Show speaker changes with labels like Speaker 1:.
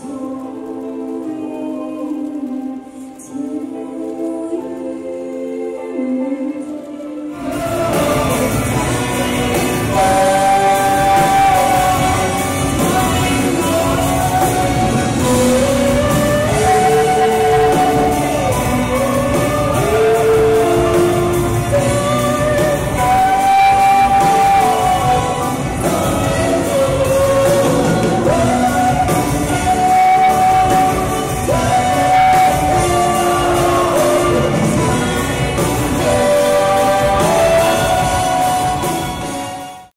Speaker 1: to